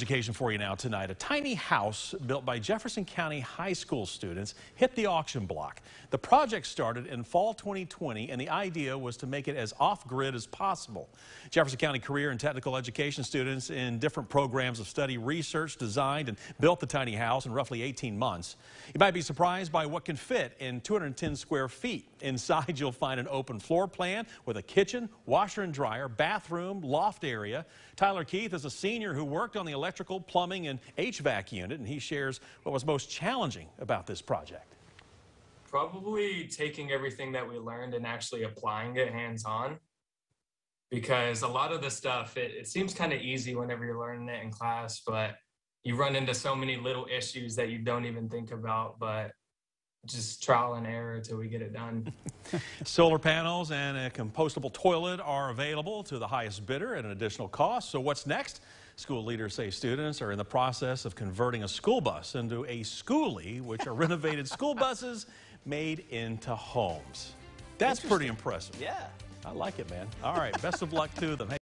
Education for you now tonight. A tiny house built by Jefferson County High School students hit the auction block. The project started in fall 2020 and the idea was to make it as off-grid as possible. Jefferson County career and technical education students in different programs of study researched, designed and built the tiny house in roughly 18 months. You might be surprised by what can fit in 210 square feet. Inside you'll find an open floor plan with a kitchen, washer and dryer, bathroom, loft area. Tyler Keith is a senior who worked on the electric electrical, plumbing, and HVAC unit, and he shares what was most challenging about this project. Probably taking everything that we learned and actually applying it hands on. Because a lot of the stuff, it, it seems kind of easy whenever you're learning it in class, but you run into so many little issues that you don't even think about. But just trial and error until we get it done. Solar panels and a compostable toilet are available to the highest bidder at an additional cost. So what's next? School leaders say students are in the process of converting a school bus into a schoolie, which are renovated school buses made into homes. That's pretty impressive. Yeah. I like it, man. All right, best of luck to them. Hey,